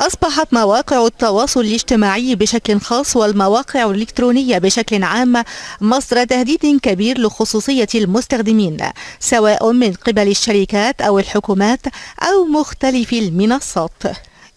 أصبحت مواقع التواصل الاجتماعي بشكل خاص والمواقع الإلكترونية بشكل عام مصدر تهديد كبير لخصوصية المستخدمين سواء من قبل الشركات أو الحكومات أو مختلف المنصات.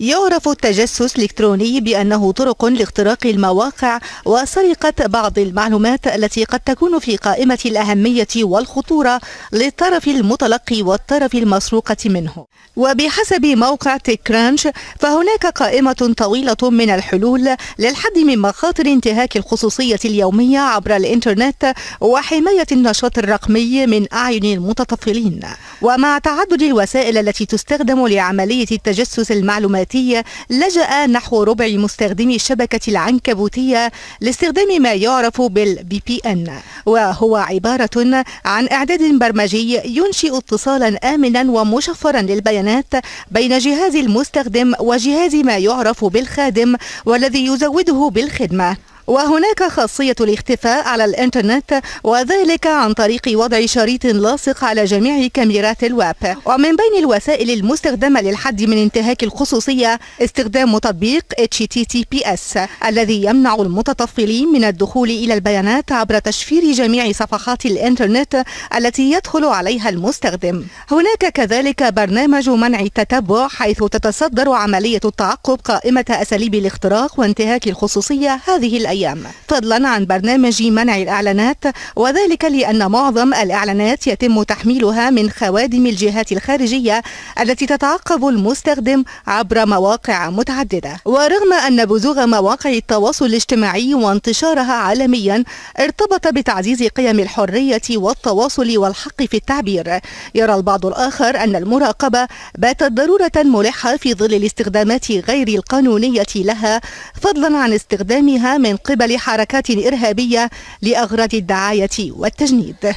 يعرف التجسس الإلكتروني بأنه طرق لاختراق المواقع وسرقة بعض المعلومات التي قد تكون في قائمة الأهمية والخطورة للطرف المتلقي والطرف المسروقة منه. وبحسب موقع TechCrunch فهناك قائمة طويلة من الحلول للحد من مخاطر انتهاك الخصوصية اليومية عبر الإنترنت وحماية النشاط الرقمي من أعين المتطفلين. ومع تعدد الوسائل التي تستخدم لعملية التجسس المعلوماتي لجأ نحو ربع مستخدمي الشبكة العنكبوتية لاستخدام ما يعرف بال VPN. وهو عبارة عن إعداد برمجي ينشئ اتصالا آمنا ومشفرا للبيانات بين جهاز المستخدم وجهاز ما يعرف بالخادم والذي يزوده بالخدمة. وهناك خاصية الاختفاء على الإنترنت وذلك عن طريق وضع شريط لاصق على جميع كاميرات الويب. ومن بين الوسائل المستخدمة للحد من انتهاك الخصوصية استخدام تطبيق HTTPS الذي يمنع المتطفلين من الدخول إلى البيانات عبر تشفير جميع صفحات الإنترنت التي يدخل عليها المستخدم. هناك كذلك برنامج منع التتبع حيث تتصدر عملية التعقب قائمة أساليب الاختراق وانتهاك الخصوصية. هذه الأيام الأيام. فضلا عن برنامج منع الإعلانات وذلك لأن معظم الإعلانات يتم تحميلها من خوادم الجهات الخارجية التي تتعقب المستخدم عبر مواقع متعددة. ورغم أن بزوغ مواقع التواصل الاجتماعي وانتشارها عالميا ارتبط بتعزيز قيم الحرية والتواصل والحق في التعبير. يرى البعض الآخر أن المراقبة باتت ضرورة ملحة في ظل الاستخدامات غير القانونية لها فضلا عن استخدامها من قبل حركات إرهابية لأغراض الدعاية والتجنيد.